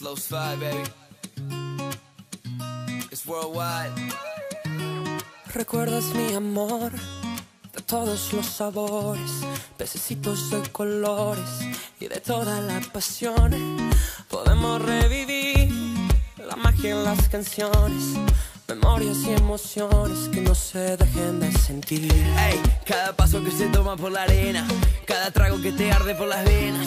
Slow slide, baby. It's worldwide. Recuerdas mi amor de todos los sabores, pececitos de colores y de toda la pasión. Podemos revivir la magia en las canciones, memorias y emociones que no se dejen de sentir. Ey, cada paso que se toma por la arena, cada trago que te arde por las venas,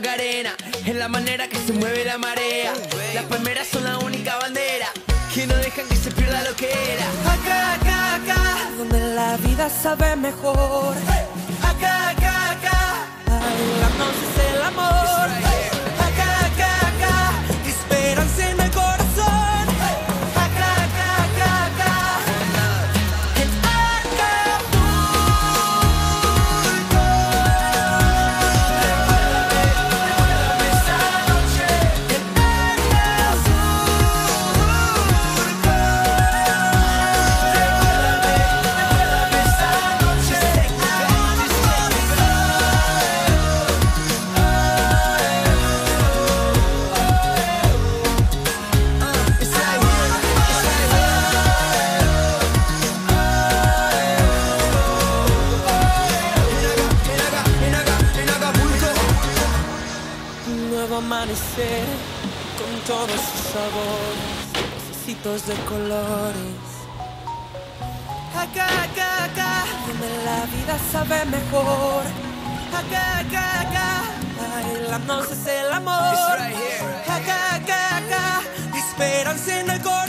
Macarena es la manera que se mueve la marea. Las palmeras son la única bandera que no dejan que se pierda lo que era. Acá, acá, acá, donde la vida sabe mejor. Amanecer con todos sus sabores, necesitos de colores. Acá, acá, acá, donde la vida sabe mejor. Acá, acá, acá, bailando es el amor. Acá, acá, acá, esperanza en el corazón.